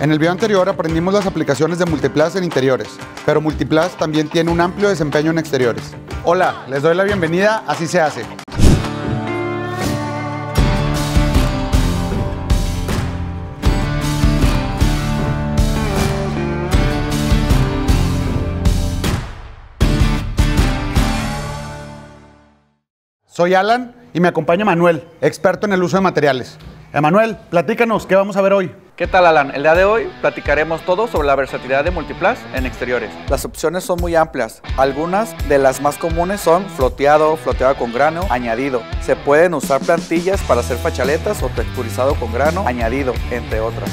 En el video anterior aprendimos las aplicaciones de Multiplast en interiores, pero Multiplast también tiene un amplio desempeño en exteriores. Hola, les doy la bienvenida, así se hace. Soy Alan y me acompaña Manuel, experto en el uso de materiales. Emanuel, platícanos, ¿qué vamos a ver hoy? ¿Qué tal Alan? El día de hoy platicaremos todo sobre la versatilidad de Multiplast en exteriores. Las opciones son muy amplias. Algunas de las más comunes son floteado, floteado con grano, añadido. Se pueden usar plantillas para hacer fachaletas o texturizado con grano, añadido, entre otras.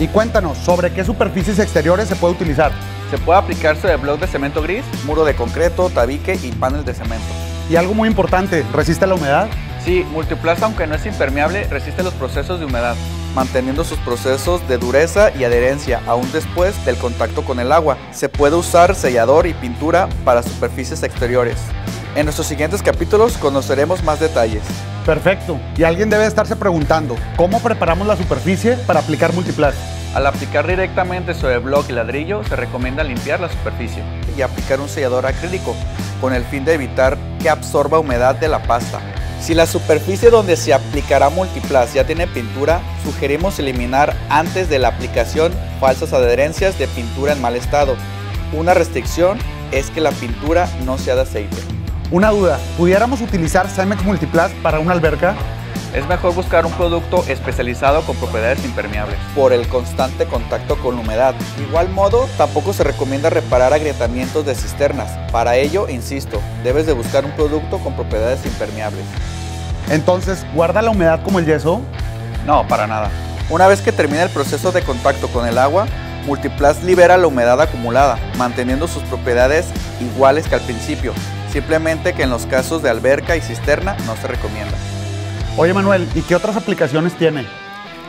Y cuéntanos, ¿sobre qué superficies exteriores se puede utilizar? Se puede aplicar sobre bloc de cemento gris, Muro de concreto, tabique y panel de cemento. Y algo muy importante, ¿resiste la humedad? Sí, Multiplast aunque no es impermeable, resiste los procesos de humedad. manteniendo sus procesos de dureza y adherencia aún después del contacto con el agua. Se puede usar sellador y pintura para superficies exteriores. En nuestros siguientes capítulos conoceremos más detalles. Perfecto. Y alguien debe estarse preguntando, ¿cómo preparamos la superficie para aplicar Multiplast? Al aplicar directamente sobre bloc y ladrillo, se recomienda limpiar la superficie. y aplicar un sellador acrílico con el fin de evitar que absorba humedad de la pasta. Si la superficie donde se aplicará Multiplast ya tiene pintura, sugerimos eliminar antes de la aplicación falsas adherencias de pintura en mal estado. Una restricción es que la pintura no sea de aceite. Una duda, ¿pudiéramos utilizar Cemex Multiplast para una alberca? Es mejor buscar un producto especializado con propiedades impermeables. por el constante contacto con la humedad. De igual modo, tampoco se recomienda reparar agrietamientos de cisternas. Para ello, insisto, debes de buscar un producto con propiedades impermeables. Entonces, ¿guarda la humedad como el yeso? No, para nada. Una vez que termina el proceso de contacto con el agua, Multiplast libera la humedad acumulada, manteniendo sus propiedades iguales que al principio. Simplemente que en los casos de alberca y cisterna no se recomienda. Oye Manuel, ¿y qué otras aplicaciones tiene?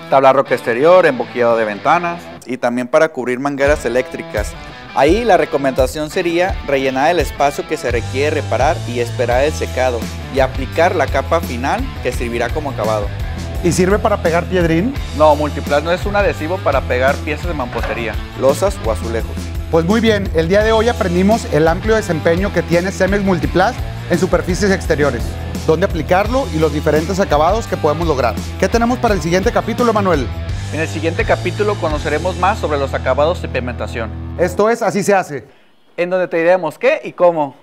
Tabla roca exterior, emboquillado de ventanas. y también para cubrir mangueras eléctricas. Ahí la recomendación sería rellenar el espacio que se requiere reparar y esperar el secado y aplicar la capa final que servirá como acabado. ¿Y sirve para pegar piedrín? No, Multiplast no es un adhesivo para pegar piezas de mampostería. Losas o azulejos. Pues muy bien, el día de hoy aprendimos el amplio desempeño que tiene Cemex Multiplast en superficies exteriores, dónde aplicarlo y los diferentes acabados que podemos lograr. ¿Qué tenemos para el siguiente capítulo, Manuel? En el siguiente capítulo conoceremos más sobre los acabados de pigmentación, Esto es Así se hace. en donde te diremos qué y cómo.